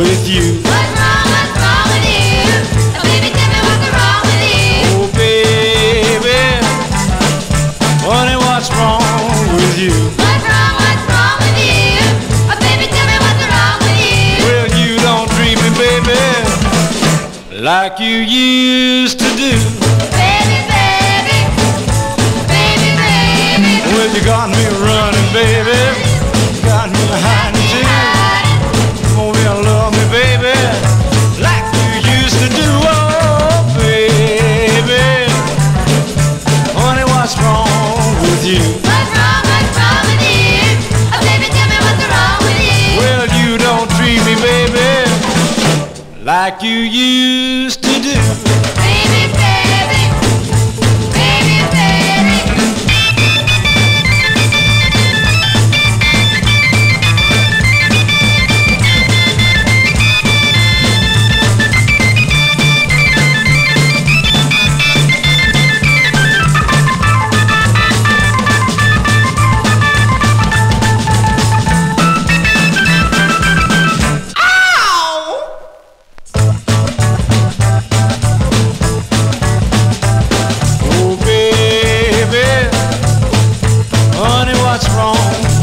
with you? What's wrong, what's wrong with you? Oh, baby, tell me what's wrong with you? Oh, baby, honey, what's wrong with you? What's wrong, what's wrong with you? Oh, baby, tell me what's wrong with you? Well, you don't treat me, baby, like you used to do. Baby, baby, baby, baby. Well, you got me with you? What's wrong, what's wrong with you? Oh, baby, tell me what's wrong with you? Well, you don't treat me, baby, like you used to do. Baby, baby,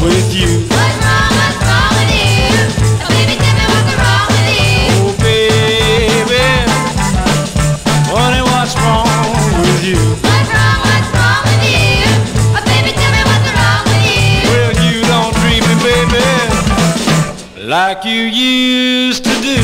with you? What's wrong, what's wrong with you? Oh, baby, tell me what's wrong with you? Oh, baby, honey, what's wrong with you? What's wrong, what's wrong with you? Oh, baby, tell me what's wrong with you? Well, you don't treat me, baby, like you used to do.